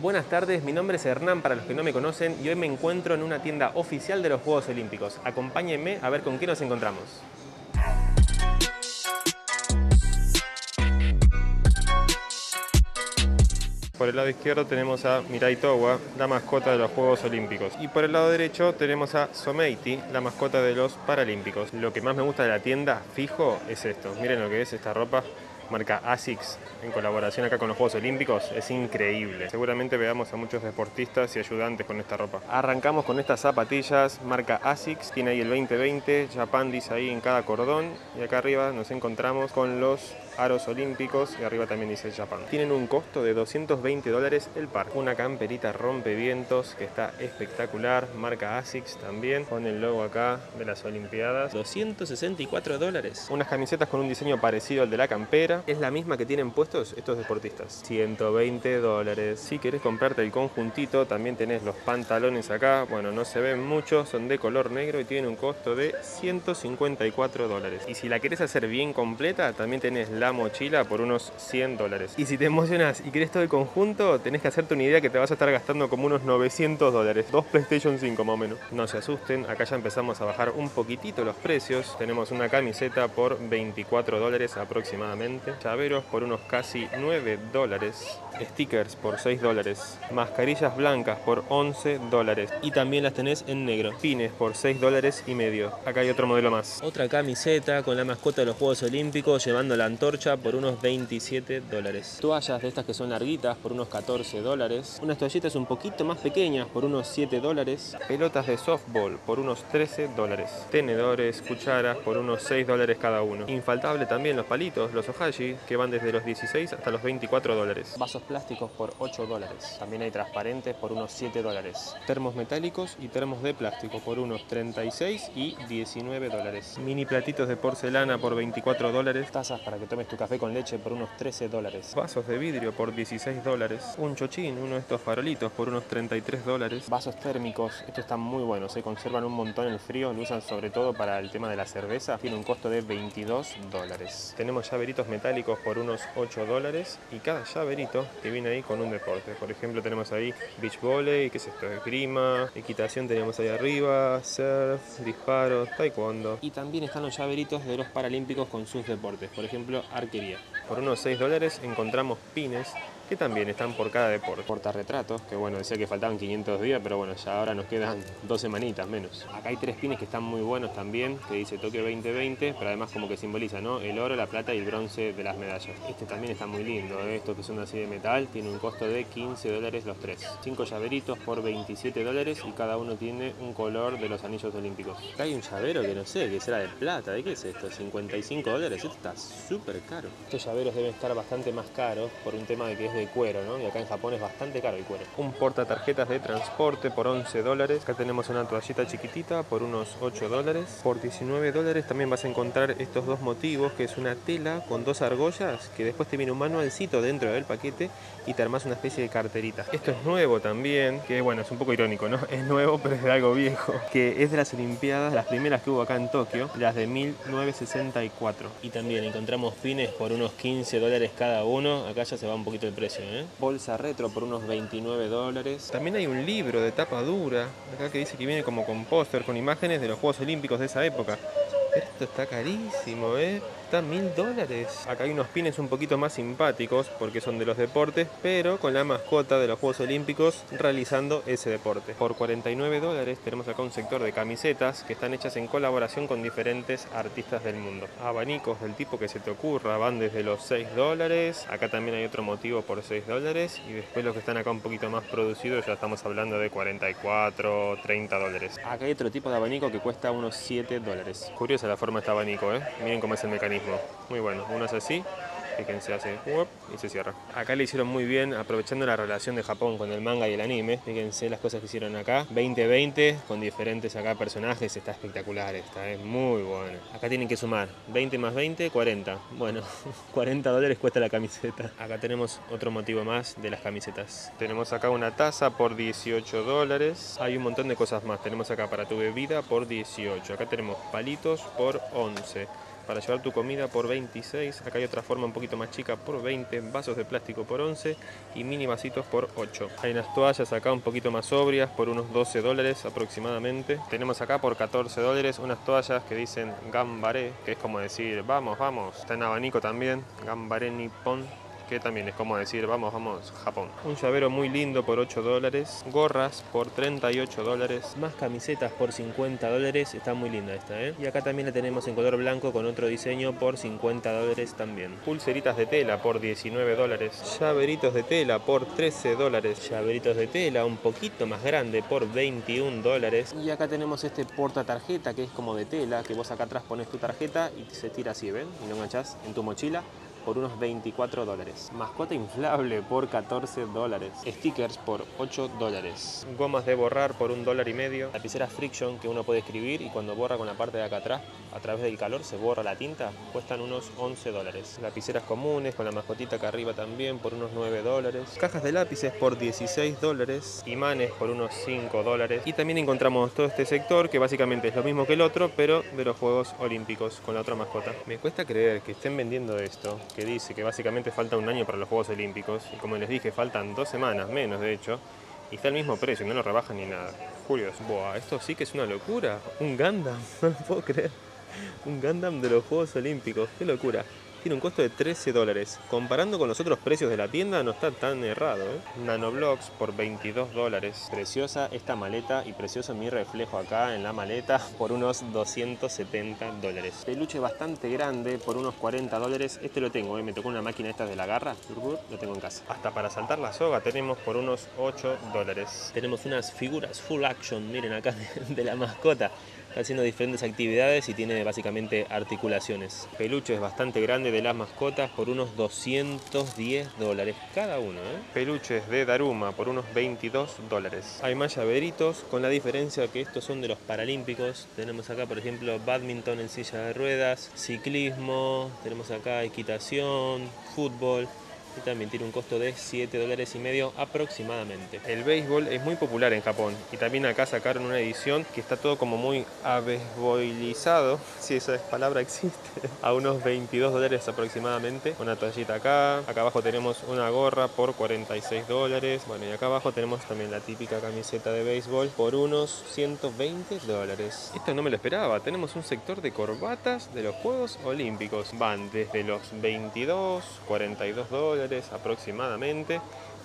Buenas tardes, mi nombre es Hernán para los que no me conocen y hoy me encuentro en una tienda oficial de los Juegos Olímpicos. Acompáñenme a ver con qué nos encontramos. Por el lado izquierdo tenemos a Mirai Towa, la mascota de los Juegos Olímpicos. Y por el lado derecho tenemos a Someiti, la mascota de los Paralímpicos. Lo que más me gusta de la tienda, fijo, es esto. Miren lo que es esta ropa marca ASICS en colaboración acá con los Juegos Olímpicos es increíble. Seguramente veamos a muchos deportistas y ayudantes con esta ropa. Arrancamos con estas zapatillas marca ASICS, tiene ahí el 2020, Japan dice ahí en cada cordón y acá arriba nos encontramos con los aros olímpicos y arriba también dice Japan. Tienen un costo de 220 dólares el par. Una camperita rompevientos que está espectacular, marca ASICS también, con el logo acá de las Olimpiadas. 264 dólares. Unas camisetas con un diseño parecido al de la campera. Es la misma que tienen puestos estos deportistas. 120 dólares. Si querés comprarte el conjuntito, también tenés los pantalones acá. Bueno, no se ven mucho, son de color negro y tienen un costo de 154 dólares. Y si la querés hacer bien completa, también tenés la mochila por unos 100 dólares. Y si te emocionas y querés todo el conjunto, tenés que hacerte una idea que te vas a estar gastando como unos 900 dólares. Dos PlayStation 5 más o menos. No se asusten, acá ya empezamos a bajar un poquitito los precios. Tenemos una camiseta por 24 dólares aproximadamente. Llaveros por unos casi 9 dólares. Stickers por 6 dólares. Mascarillas blancas por 11 dólares. Y también las tenés en negro. Pines por 6 dólares y medio. Acá hay otro modelo más. Otra camiseta con la mascota de los Juegos Olímpicos llevando la antorcha por unos 27 dólares. Toallas de estas que son larguitas por unos 14 dólares. Unas toallitas un poquito más pequeñas por unos 7 dólares. Pelotas de softball por unos 13 dólares. Tenedores, cucharas por unos 6 dólares cada uno. Infaltable también los palitos, los que van desde los 16 hasta los 24 dólares. Vasos plásticos por 8 dólares. También hay transparentes por unos 7 dólares. Termos metálicos y termos de plástico por unos 36 y 19 dólares. Mini platitos de porcelana por 24 dólares. Tazas para que tomes tu café con leche por unos 13 dólares. Vasos de vidrio por 16 dólares. Un chochín, uno de estos farolitos por unos 33 dólares. Vasos térmicos, estos están muy buenos, se conservan un montón en el frío, lo usan sobre todo para el tema de la cerveza. Tiene un costo de 22 dólares. Tenemos llaveritos metálicos por unos 8 dólares y cada llaverito que viene ahí con un deporte. Por ejemplo, tenemos ahí beach volley, que es esto, esgrima, equitación tenemos ahí arriba, surf, disparos, taekwondo. Y también están los llaveritos de los paralímpicos con sus deportes. Por ejemplo, arquería. Por unos 6 dólares encontramos pines que también están por cada deporte. Portarretratos, que bueno, decía que faltaban 500 días, pero bueno, ya ahora nos quedan dos semanitas menos. Acá hay tres pines que están muy buenos también, que dice Tokio 2020, pero además como que simboliza, ¿no? El oro, la plata y el bronce de las medallas. Este también está muy lindo, ¿eh? estos que son así de metal, tiene un costo de 15 dólares los tres. Cinco llaveritos por 27 dólares y cada uno tiene un color de los anillos olímpicos. Acá hay un llavero que no sé, que será de plata, ¿de qué es esto? 55 dólares, esto está súper caro. Estos llaveros deben estar bastante más caros por un tema de que es de de cuero, ¿no? Y acá en Japón es bastante caro el cuero. Un porta tarjetas de transporte por 11 dólares. Acá tenemos una toallita chiquitita por unos 8 dólares. Por 19 dólares también vas a encontrar estos dos motivos, que es una tela con dos argollas, que después te viene un manualcito dentro del paquete y te armas una especie de carterita. Esto es nuevo también, que bueno, es un poco irónico, ¿no? Es nuevo, pero es de algo viejo. Que es de las Olimpiadas, las primeras que hubo acá en Tokio, las de 1964. Y también encontramos pines por unos 15 dólares cada uno. Acá ya se va un poquito el precio ¿eh? Bolsa retro por unos 29 dólares. También hay un libro de tapa dura, acá que dice que viene como con póster, con imágenes de los Juegos Olímpicos de esa época. Esto está carísimo, ¿eh? Está mil dólares. Acá hay unos pines un poquito más simpáticos porque son de los deportes, pero con la mascota de los Juegos Olímpicos realizando ese deporte. Por 49 dólares tenemos acá un sector de camisetas que están hechas en colaboración con diferentes artistas del mundo. Abanicos del tipo que se te ocurra van desde los 6 dólares. Acá también hay otro motivo por 6 dólares. Y después los que están acá un poquito más producidos ya estamos hablando de 44, 30 dólares. Acá hay otro tipo de abanico que cuesta unos 7 dólares. Curiosa la forma de este abanico, ¿eh? Miren cómo es el mecanismo. Muy bueno, uno es así, fíjense, hace y se cierra. Acá le hicieron muy bien, aprovechando la relación de Japón con el manga y el anime. Fíjense las cosas que hicieron acá. 2020 con diferentes acá personajes, está espectacular esta, es muy bueno. Acá tienen que sumar 20 más 20, 40. Bueno, 40 dólares cuesta la camiseta. Acá tenemos otro motivo más de las camisetas. Tenemos acá una taza por 18 dólares. Hay un montón de cosas más. Tenemos acá para tu bebida por 18. Acá tenemos palitos por 11 para llevar tu comida por 26. Acá hay otra forma un poquito más chica por 20. Vasos de plástico por 11 y mini vasitos por 8. Hay unas toallas acá un poquito más sobrias por unos 12 dólares aproximadamente. Tenemos acá por 14 dólares unas toallas que dicen Gambaré, que es como decir vamos, vamos. Está en abanico también, Gambaré Nippon que también es como decir, vamos, vamos, Japón. Un llavero muy lindo por 8 dólares, gorras por 38 dólares, más camisetas por 50 dólares, está muy linda esta, ¿eh? Y acá también la tenemos en color blanco con otro diseño por 50 dólares también. Pulseritas de tela por 19 dólares, llaveritos de tela por 13 dólares, llaveritos de tela un poquito más grande por 21 dólares. Y acá tenemos este porta tarjeta que es como de tela, que vos acá atrás pones tu tarjeta y se tira así, ¿ven? Y lo enganchás en tu mochila por unos 24 dólares. Mascota inflable por 14 dólares. Stickers por 8 dólares. Gomas de borrar por un dólar y medio. Lapiceras Friction que uno puede escribir y cuando borra con la parte de acá atrás, a través del calor se borra la tinta, cuestan unos 11 dólares. Lapiceras comunes con la mascotita acá arriba también por unos 9 dólares. Cajas de lápices por 16 dólares. Imanes por unos 5 dólares. Y también encontramos todo este sector que básicamente es lo mismo que el otro, pero de los Juegos Olímpicos con la otra mascota. Me cuesta creer que estén vendiendo esto que dice que básicamente falta un año para los Juegos Olímpicos. Y como les dije, faltan dos semanas, menos de hecho. Y está al mismo precio, no lo rebajan ni nada. Julio, Buah, esto sí que es una locura. Un Gundam, no lo puedo creer. Un Gundam de los Juegos Olímpicos, qué locura tiene un costo de 13 dólares. Comparando con los otros precios de la tienda no está tan errado. ¿eh? Nanoblocks por 22 dólares. Preciosa esta maleta y precioso mi reflejo acá en la maleta por unos 270 dólares. Peluche bastante grande por unos 40 dólares. Este lo tengo, ¿eh? me tocó una máquina esta de la garra. Lo tengo en casa. Hasta para saltar la soga tenemos por unos 8 dólares. Tenemos unas figuras full action, miren acá de la mascota está haciendo diferentes actividades y tiene básicamente articulaciones. Peluches bastante grande de las mascotas por unos 210 dólares cada uno. ¿eh? Peluches de Daruma por unos 22 dólares. Hay más llaveritos con la diferencia que estos son de los paralímpicos. Tenemos acá por ejemplo badminton en silla de ruedas, ciclismo, tenemos acá equitación, fútbol y también tiene un costo de 7 dólares y medio aproximadamente. El béisbol es muy popular en Japón y también acá sacaron una edición que está todo como muy abesboilizado, si esa palabra existe, a unos 22 dólares aproximadamente. Una toallita acá, acá abajo tenemos una gorra por 46 dólares, bueno y acá abajo tenemos también la típica camiseta de béisbol por unos 120 dólares. Esto no me lo esperaba, tenemos un sector de corbatas de los Juegos Olímpicos. Van desde los 22, 42 dólares, aproximadamente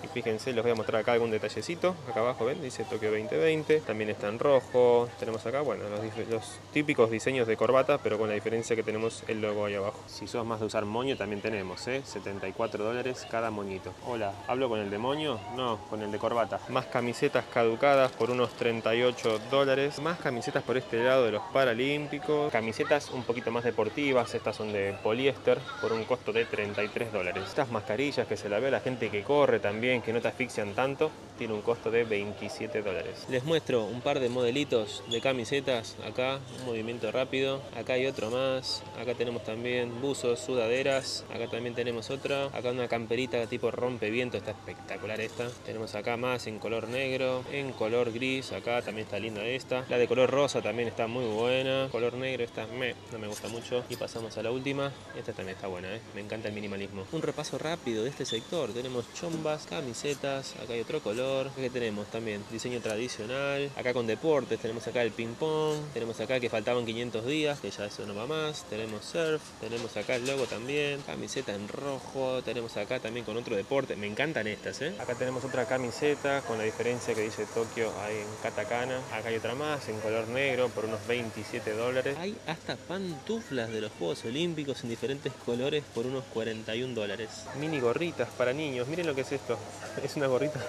y fíjense, les voy a mostrar acá algún detallecito. Acá abajo ven, dice Tokio 2020. También está en rojo. Tenemos acá, bueno, los, típicos diseños de corbata, pero con la diferencia que tenemos el logo ahí abajo. Si sos más de usar moño, también tenemos, ¿eh? 74 dólares cada moñito. Hola, ¿hablo con el demonio? No, con el de corbata. Más camisetas caducadas por unos 38 dólares. Más camisetas por este lado de los Paralímpicos. Camisetas un poquito más deportivas. Estas son de poliéster por un costo de 33 dólares. Estas mascarillas que se la ve a la gente que corre también que no te asfixian tanto, tiene un costo de 27 dólares. Les muestro un par de modelitos de camisetas, acá un movimiento rápido, acá hay otro más, acá tenemos también buzos, sudaderas, acá también tenemos otra, acá una camperita tipo rompeviento, está espectacular esta, tenemos acá más en color negro, en color gris, acá también está linda esta, la de color rosa también está muy buena, color negro esta me, no me gusta mucho y pasamos a la última, esta también está buena, ¿eh? me encanta el minimalismo. Un repaso rápido de este sector, tenemos chombas, camisetas, acá hay otro color, acá tenemos también diseño tradicional, acá con deportes, tenemos acá el ping pong, tenemos acá que faltaban 500 días, que ya eso no va más, tenemos surf, tenemos acá el logo también, camiseta en rojo, tenemos acá también con otro deporte, me encantan estas, ¿eh? Acá tenemos otra camiseta con la diferencia que dice Tokio ahí en katakana, acá hay otra más en color negro por unos 27 dólares. Hay hasta pantuflas de los Juegos Olímpicos en diferentes colores por unos 41 dólares. Mini gorritas para niños, miren lo que es esto, es una gorrita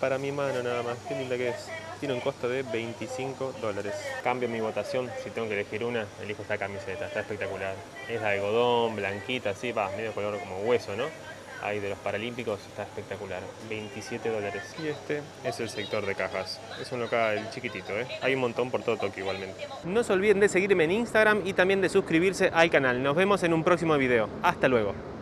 para mi mano nada más. Qué linda que es. Tiene un costo de 25 dólares. Cambio mi votación. Si tengo que elegir una, elijo esta camiseta. Está espectacular. Es de algodón, blanquita, así, va, medio color como hueso, ¿no? Ahí de los Paralímpicos está espectacular. 27 dólares. Y este es el sector de cajas. Es un local chiquitito, ¿eh? Hay un montón por todo Tokio igualmente. No se olviden de seguirme en Instagram y también de suscribirse al canal. Nos vemos en un próximo video. Hasta luego.